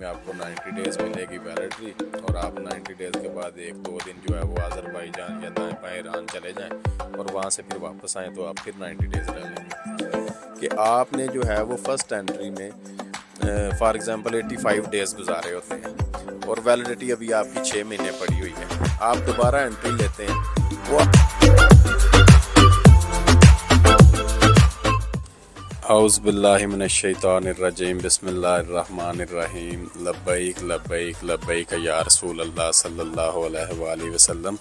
में आपको 90 डेज़ मिलेगी वैलिडिटी और आप 90 डेज़ के बाद एक दो दिन जो है वो आज़रबाईजान या दाएँ बाएँ ईरान चले जाएँ और वहाँ से फिर वापस आएँ तो आप फिर 90 डेज़ रह लेंगे। कि आपने जो है वो फ़र्स्ट एंट्री में फॉर एग्ज़ाम्पल 85 डेज़ गुजारे होते हैं और वैलिडिटी अभी आपकी छः महीने पड़ी हुई है। आप दोबारा एंट्री लेते हैं, वो हाउज़बिल्लिमिनशैतानरजीम बसमीम लब्बैक लब्बैक लब्बैक या रसूल अल्लाह सल्लल्लाहु अलैहि वसल्लम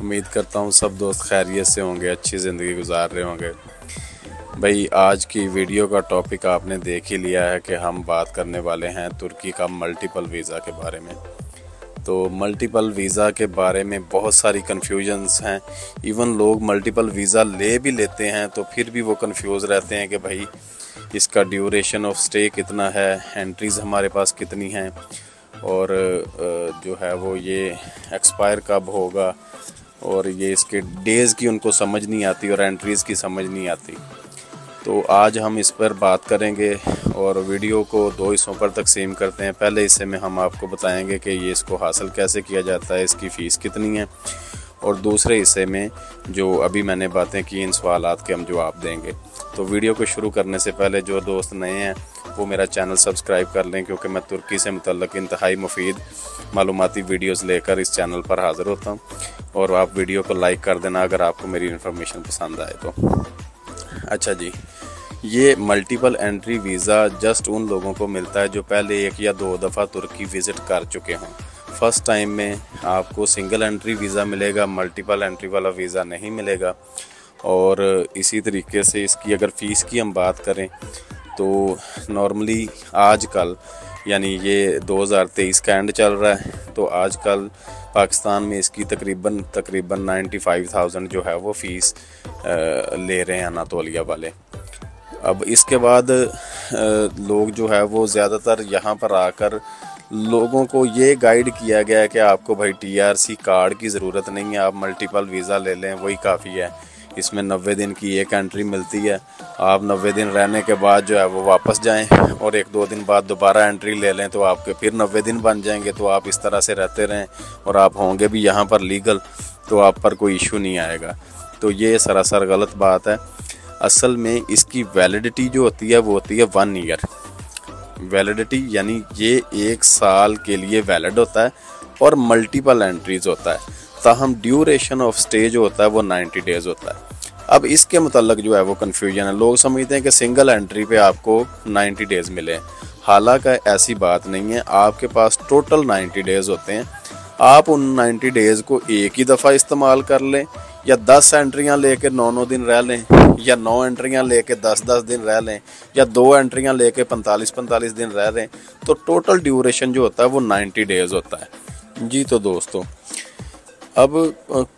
उम्मीद करता हूँ सब दोस्त खैरियत से होंगे अच्छी ज़िंदगी गुजार रहे होंगे भाई आज की वीडियो का टॉपिक आपने देख ही लिया है कि हम बात करने वाले हैं तुर्की का मल्टीपल वीज़ा के बारे में तो मल्टीपल वीज़ा के बारे में बहुत सारी कन्फ्यूजन्स हैं। इवन लोग मल्टीपल वीज़ा ले भी लेते हैं तो फिर भी वो कंफ्यूज रहते हैं कि भाई, इसका ड्यूरेशन ऑफ़ स्टे कितना है एंट्रीज़ हमारे पास कितनी हैं, और जो है वो ये एक्सपायर कब होगा, और ये इसके डेज़ की उनको समझ नहीं आती और एंट्रीज़ की समझ नहीं आती। तो आज हम इस पर बात करेंगे और वीडियो को दो हिस्सों पर तकसीम करते हैं। पहले हिस्से में हम आपको बताएँगे कि ये इसको हासिल कैसे किया जाता है, इसकी फ़ीस कितनी है। और दूसरे हिस्से में जो अभी मैंने बातें की, इन सवाल के हम जवाब देंगे। तो वीडियो को शुरू करने से पहले जो दोस्त नए हैं, वो मेरा चैनल सब्सक्राइब कर लें, क्योंकि मैं तुर्की से मतलब इंतहाई मुफीद मालूमती वीडियोज़ लेकर इस चैनल पर हाज़िर होता हूँ। और आप वीडियो को लाइक कर देना अगर आपको मेरी इन्फॉर्मेशन पसंद आए तो। अच्छा जी। ये मल्टीपल एंट्री वीज़ा जस्ट उन लोगों को मिलता है जो पहले एक या दो दफ़ा तुर्की विज़िट कर चुके हों। फ़र्स्ट टाइम में आपको सिंगल एंट्री वीज़ा मिलेगा मल्टीपल एंट्री वाला वीज़ा नहीं मिलेगा। और इसी तरीके से इसकी अगर फ़ीस की हम बात करें तो नॉर्मली आजकल यानी ये 2023 का एंड चल रहा है तो आजकल पाकिस्तान में इसकी तकरीबन तकरीबन 95,000 जो है वो फ़ीस ले रहे हैं अनातोलिया वाले। अब इसके बाद लोग जो है वो ज़्यादातर यहाँ पर आकर लोगों को ये गाइड किया गया है कि आपको भाई टीआरसी कार्ड की ज़रूरत नहीं है आप मल्टीपल वीज़ा ले लें वही काफ़ी है। इसमें नब्बे दिन की एक एंट्री मिलती है। आप नबे दिन रहने के बाद जो है वो वापस जाएँ और एक दो दिन बाद दोबारा एंट्री ले लें तो आपके फिर नब्बे दिन बन जाएँगे। तो आप इस तरह से रहते रहें और आप होंगे भी यहाँ पर लीगल तो आप पर कोई इशू नहीं आएगा। तो ये सरासर गलत बात है। असल में इसकी वैलिडिटी जो होती है, वो होती है वन ईयर वैलिडिटी यानी ये एक साल के लिए वैलिड होता है और मल्टीपल एंट्रीज होता है। ताहम ड्यूरेशन ऑफ़ स्टे जो होता है, वो 90 डेज़ होता है। अब इसके मतलब जो है, वो कन्फ्यूज़न है। लोग समझते हैं कि सिंगल एंट्री पे आपको 90 डेज़ मिले हालाँकि ऐसी बात नहीं है, आपके पास टोटल 90 डेज़ होते हैं। आप उन 90 डेज़ को एक ही दफ़ा इस्तेमाल कर लें, या 10 एंट्रियाँ लेके नौ नौ दिन रह लें, या नौ एंट्रियाँ लेके 10 10 दिन रह लें, या दो एंट्रियाँ लेके 45 45 दिन रह लें तो टोटल ड्यूरेशन जो होता है, वो 90 डेज़ होता है। जी तो दोस्तों अब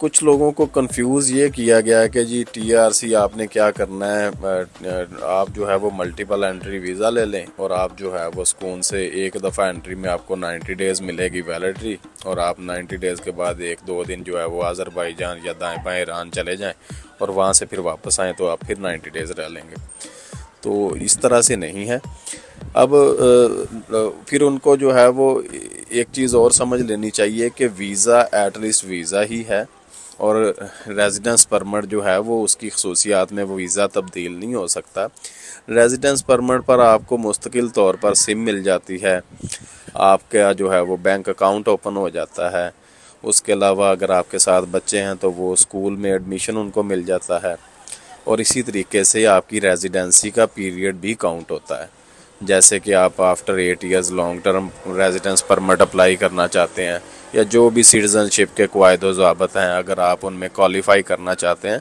कुछ लोगों को कंफ्यूज ये किया गया है कि जी टीआरसी आपने क्या करना है? आप जो है वो मल्टीपल एंट्री वीज़ा ले लें और आप जो है वो सुकून से एक दफ़ा एंट्री में आपको 90 डेज़ मिलेगी वैलिडिटी और आप 90 डेज़ के बाद एक दो दिन जो है वो आज़रबाईजान या दाएँ बाएँ ईरान चले जाएँ और वहाँ से फिर वापस आएँ तो आप फिर 90 डेज़ रह लेंगे। तो इस तरह से नहीं है। अब फिर उनको जो है वो एक चीज़ और समझ लेनी चाहिए कि वीज़ा एटलीस्ट वीज़ा ही है और रेजिडेंस परमिट जो है वो उसकी खसूसियात में वो वीज़ा तब्दील नहीं हो सकता। रेजिडेंस परमिट पर आपको मुस्तकिल तौर पर सिम मिल जाती है। आपका जो है वो बैंक अकाउंट ओपन हो जाता है। उसके अलावा अगर आपके साथ बच्चे हैं तो वो स्कूल में एडमिशन उनको मिल जाता है। और इसी तरीके से आपकी रेजिडेंसी का पीरियड भी काउंट होता है। जैसे कि आप after eight years long term residence permit apply करना चाहते हैं, या जो भी सिटीज़नशिप के कवायद ज़ाबत हैं, अगर आप उनमें क्वालिफाई करना चाहते हैं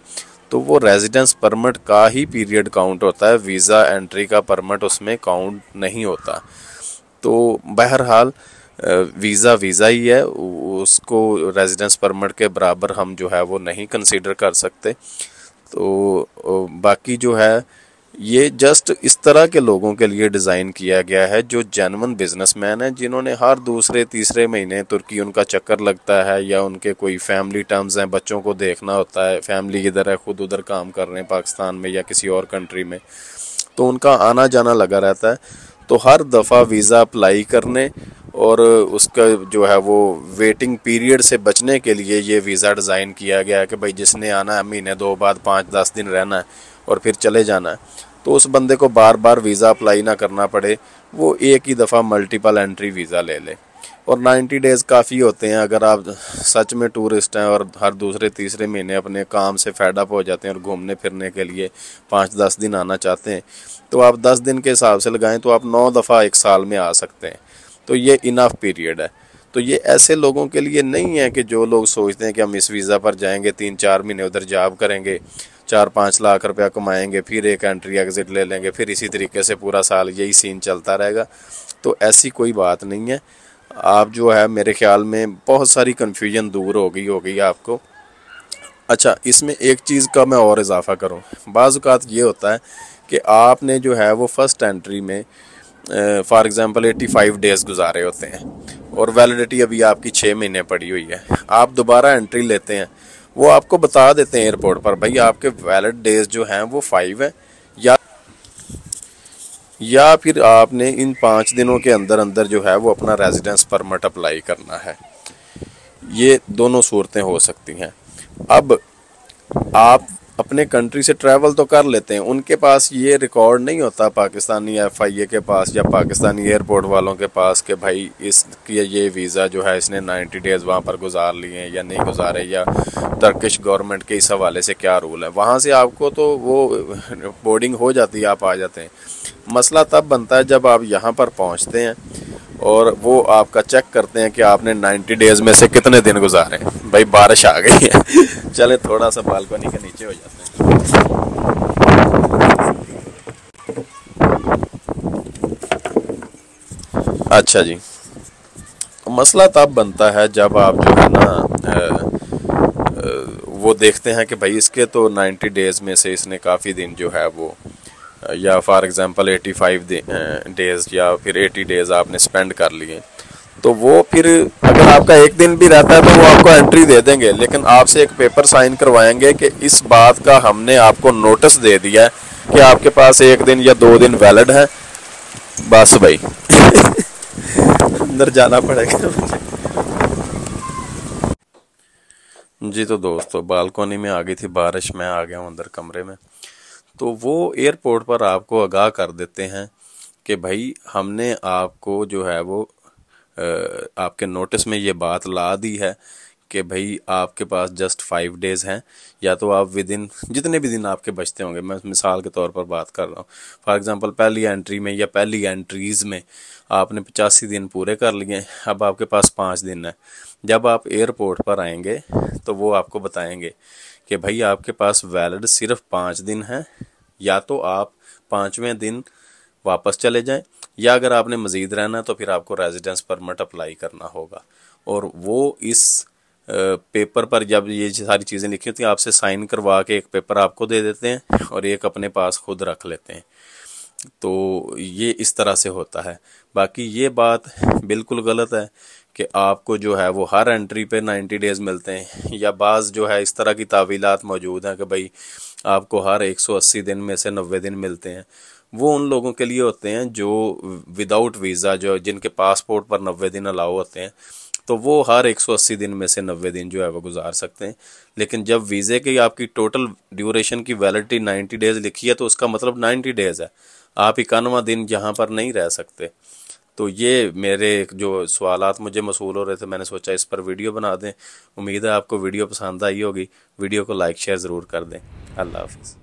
तो वो रेजिडेंस परमिट का ही पीरियड काउंट होता है। वीज़ा एंट्री का परमिट उसमें काउंट नहीं होता। तो बहरहाल वीज़ा वीज़ा ही है। उसको रेजिडेंस परमिट के बराबर हम जो है वो नहीं कंसिडर कर सकते। तो बाकी जो है ये जस्ट इस तरह के लोगों के लिए डिज़ाइन किया गया है जो जेनवन बिजनेसमैन है, जिन्होंने हर दूसरे, तीसरे महीने तुर्की उनका चक्कर लगता है या उनके कोई फैमिली टर्म्स हैं, बच्चों को देखना होता है फैमिली इधर है, खुद उधर काम कर रहे हैं पाकिस्तान में या किसी और कंट्री में तो उनका आना जाना लगा रहता है। तो हर दफ़ा वीज़ा अप्लाई करने और उसका जो है वो वेटिंग पीरियड से बचने के लिए ये वीज़ा डिज़ाइन किया गया है कि भाई जिसने आना है, महीने दो बाद, पाँच, दस दिन रहना है और फिर चले जाना है। तो उस बंदे को बार बार वीज़ा अप्लाई ना करना पड़े, वो एक ही दफ़ा मल्टीपल एंट्री वीज़ा ले ले। और 90 डेज़ काफ़ी होते हैं, अगर आप सच में टूरिस्ट हैं और हर दूसरे तीसरे महीने अपने काम से फेडअप हो जाते हैं और घूमने फिरने के लिए पाँच दस दिन आना चाहते हैं तो आप दस दिन के हिसाब से लगाएँ तो आप नौ दफ़ा एक साल में आ सकते हैं। तो ये इनफ पीरियड है। तो ये ऐसे लोगों के लिए नहीं है कि जो लोग सोचते हैं कि हम इस वीज़ा पर जाएँगे तीन चार महीने उधर जॉब करेंगे चार पाँच लाख रुपया कमाएँगे, फिर एक एंट्री एग्ज़िट ले लेंगे, फिर इसी तरीके से पूरा साल यही सीन चलता रहेगा। तो ऐसी कोई बात नहीं है। आप जो है, मेरे ख्याल में बहुत सारी कन्फ्यूज़न दूर हो गई हो गई आपको। अच्छा इसमें एक चीज़ का मैं और इजाफा करूँ। बाज़ात ये होता है कि आपने जो है, वो फ़र्स्ट एंट्री में for example eighty five days गुजारे होते हैं। और वैलिडिटी अभी आपकी छः महीने पड़ी हुई है। आप दोबारा एंट्री लेते हैं वो आपको बता देते हैं एयरपोर्ट पर, भाई, आपके वैलिड डेज़ जो हैं, वो फाइव हैं. या या फिर आपने इन पाँच दिनों के अंदर अंदर जो है, वो अपना रेजिडेंस परमिट अप्लाई करना है। ये दोनों सूरतें हो सकती हैं। अब आप अपने कंट्री से ट्रैवल तो कर लेते हैं। उनके पास ये रिकॉर्ड नहीं होता पाकिस्तानी एफ़ आई ए के पास या पाकिस्तानी एयरपोर्ट वालों के पास कि भाई इस ये वीज़ा जो है इसने 90 डेज़ वहाँ पर गुजार लिए या नहीं गुजारे या तर्किश गवर्नमेंट के इस हवाले से क्या रूल है। वहाँ से आपको तो वो बोर्डिंग हो जाती है, आप आ जाते हैं। मसला तब बनता है जब आप यहाँ पर पहुँचते हैं और वो आपका चेक करते हैं कि आपने 90 डेज़ में से कितने दिन गुजारे भाई बारिश आ गई है। चले, थोड़ा सा बालकनी के नीचे हो जाते हैं। अच्छा जी। मसला तब बनता है जब आप जो है ना वो देखते हैं कि भाई इसके तो 90 डेज़ में से इसने काफ़ी दिन जो है वो, या फॉर एग्ज़ाम्पल 85 डेज़ या फिर 80 डेज़ आपने स्पेंड कर लिए। तो वो फिर अगर आपका एक दिन भी रहता है तो वो आपको एंट्री दे देंगे लेकिन आपसे एक पेपर साइन करवाएँगे कि इस बात का हमने आपको नोटिस दे दिया है कि आपके पास एक दिन या दो दिन वैलिड है। बस भाई। अंदर जाना पड़ेगा। जी तो दोस्तों बालकोनी में आ गई थी बारिश में आ गया हूँ अंदर कमरे में। तो वो एयरपोर्ट पर आपको आगाह कर देते हैं कि भाई हमने आपको जो है वो आपके नोटिस में ये बात ला दी है कि भाई आपके पास जस्ट फाइव डेज़ हैं, या तो आप विद इन जितने भी दिन आपके बचते होंगे, मैं मिसाल के तौर पर बात कर रहा हूँ। फॉर एग्ज़ाम्पल पहली एंट्री में या पहली एंट्रीज़ में आपने पचासी दिन पूरे कर लिए, अब आपके पास पाँच दिन है। जब आप एयरपोर्ट पर आएँगे तो वो आपको बताएँगे कि भाई आपके पास वैलिड सिर्फ़ पाँच दिन हैं, या तो आप पाँचवें दिन वापस चले जाएँ या अगर आपने मज़ीद रहना तो फिर आपको रेजिडेंस परमिट अप्लाई करना होगा। और वो इस पेपर पर जब ये सारी चीज़ें लिखी होती हैं, आपसे साइन करवा के एक पेपर आपको दे देते हैं और एक अपने पास खुद रख लेते हैं। तो ये इस तरह से होता है। बाकी ये बात बिल्कुल गलत है कि आपको जो है, वो हर एंट्री पे 90 डेज़ मिलते हैं, या बाज़ जो है, इस तरह की तावीलात मौजूद हैं कि भाई आपको हर 180 दिन में से 90 दिन मिलते हैं। वो उन लोगों के लिए होते हैं जो विदाउट वीज़ा जो जिनके पासपोर्ट पर 90 दिन अलाउ होते हैं तो वो हर 180 दिन में से 90 दिन जो है वो गुजार सकते हैं। लेकिन जब वीज़े की आपकी टोटल ड्यूरेशन की वैलिडिटी 90 डेज़ लिखी है तो उसका मतलब 90 डेज़ है। आप इक्यानवा दिन यहाँ पर नहीं रह सकते। तो ये मेरे जो सवाल मुझे मसूल हो रहे थे, मैंने सोचा इस पर वीडियो बना दें। उम्मीद है आपको वीडियो पसंद आई होगी। वीडियो को लाइक शेयर ज़रूर कर दें। अल्लाह हाफिज़।